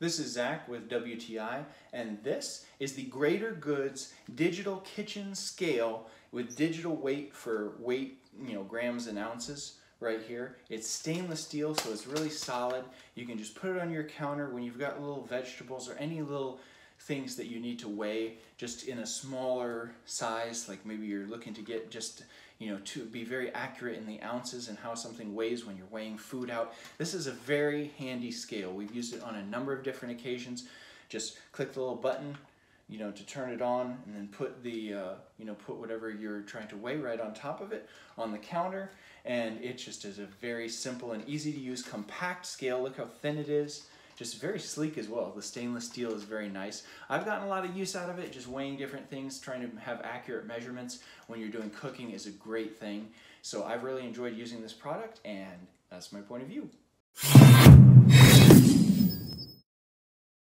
This is Zach with WTI, and this is the Greater Goods Digital Kitchen Scale with digital weight for weight, you know, grams and ounces right here. It's stainless steel, so it's really solid. You can just put it on your counter when you've got little vegetables or any little things that you need to weigh just in a smaller size, like maybe you're looking to get just, you know, to be very accurate in the ounces and how something weighs when you're weighing food out. This is a very handy scale. We've used it on a number of different occasions. Just click the little button, you know, to turn it on and then put the, uh, you know, put whatever you're trying to weigh right on top of it on the counter. And it just is a very simple and easy to use compact scale. Look how thin it is just very sleek as well. The stainless steel is very nice. I've gotten a lot of use out of it, just weighing different things, trying to have accurate measurements when you're doing cooking is a great thing. So I've really enjoyed using this product and that's my point of view.